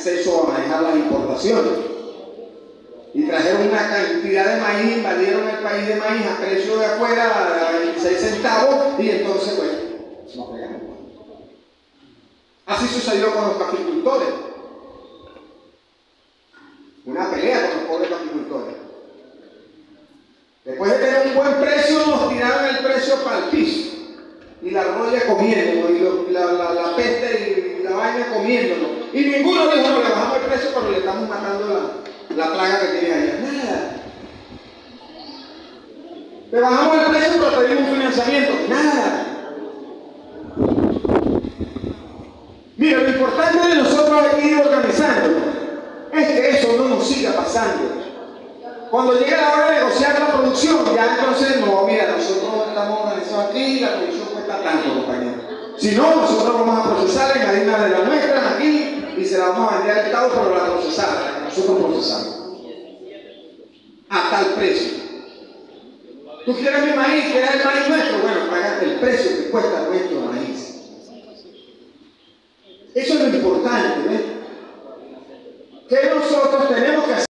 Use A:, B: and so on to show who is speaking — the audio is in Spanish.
A: acceso a manejar las importaciones. Y trajeron una cantidad de maíz, invadieron el país de maíz a precio de afuera, a 26 centavos, y entonces, bueno, nos pegamos. Así sucedió con los caficultores. Una pelea con los pobres caficultores. Después de tener un buen precio, nos tiraron el precio para el piso. Y la roya comiendo, y la, la, la, peste comiéndolo. Y ninguno dijo, no, le bajamos el precio, pero le estamos matando la, la plaga que tiene allá. Nada. Le bajamos el precio, pero pedimos un financiamiento. Nada. Mira, lo importante de nosotros es ir organizando es que eso no nos siga pasando. Cuando llega la hora de negociar la producción, ya entonces, no, mira, nosotros estamos organizados aquí la producción cuesta tanto, compañero. Si no, nosotros vamos a procesar vamos a vender al Estado, pero la procesamos, la que nosotros procesamos. A tal precio. ¿Tú quieres mi maíz? ¿Quieres el maíz nuestro? Bueno, paga el precio que cuesta nuestro maíz. Eso es lo importante, ¿ves? Que nosotros